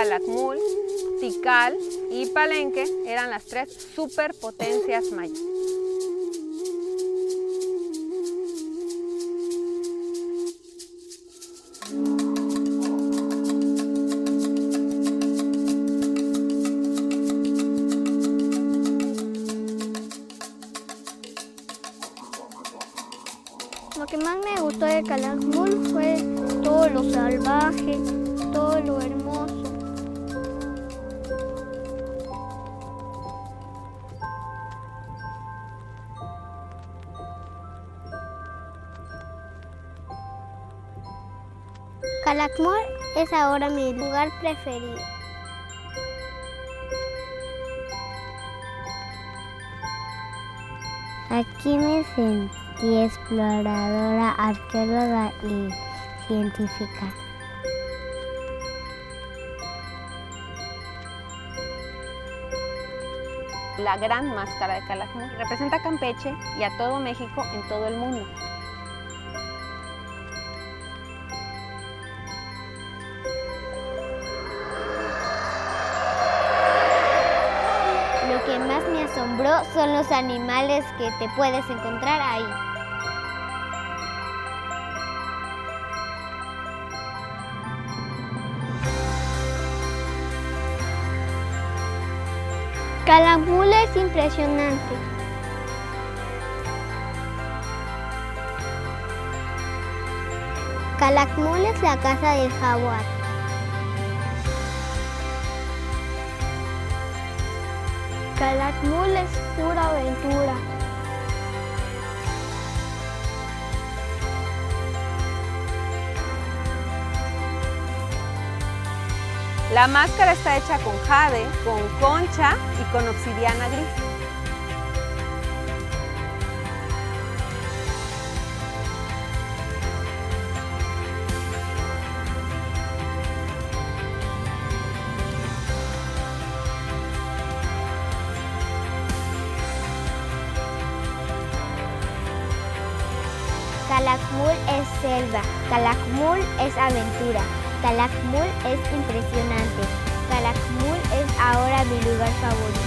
Calakmul, Tikal y Palenque eran las tres superpotencias mayas. Lo que más me gustó de Calakmul fue todo lo salvaje, todo lo hermoso. Calakmul es ahora mi lugar preferido. Aquí me sentí exploradora, arqueóloga y científica. La gran máscara de Calakmul representa a Campeche y a todo México en todo el mundo. Son los animales que te puedes encontrar ahí. Calakmul es impresionante. Calakmul es la casa del jaguar. Calakmul es pura aventura. La máscara está hecha con jade, con concha y con obsidiana gris. Calakmul es selva, Calakmul es aventura, Calakmul es impresionante, Calakmul es ahora mi lugar favorito.